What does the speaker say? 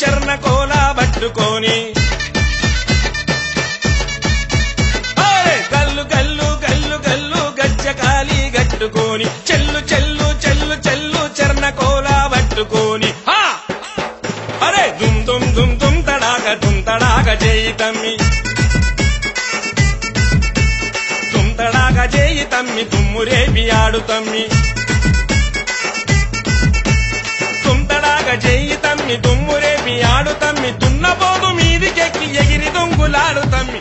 చర్ణ కోలా పట్టుకొని. కల్లు కల్లు కల్లు కల్లు గల్లు గజ్జ కాలి గట్టుకొని చెల్లు చెల్లు చెల్లు చెల్లు చర్ణ కోలా పట్టుకొని. అరే దుమ్ దుమ్ దుమ్ దుమ్ తడాక దుమ్ తడాక చేయి తమ్మి. దుమ్ తడాక చేయి తమ్మి దుమ్మురేపి ఆడు తమ్మి. తుమ్ తడాక చేయి తమ్మి దుమ్మురేపి ఆడు తమ్మి దున్నపోదు మీదికెక్కి ఎగిరి దొంగులాడు తమ్మి.